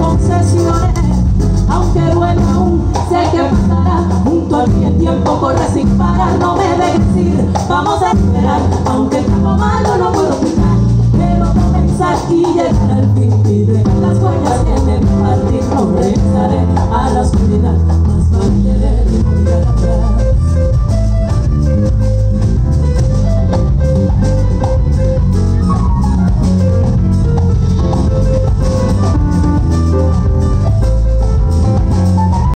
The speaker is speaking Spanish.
obsesiones. Aunque duela aún, sé que pasará Junto a mí el tiempo corre sin parar. No me dejes ir, vamos a esperar. Aunque el campo malo no puedo quitar Debo comenzar y llegar al fin. y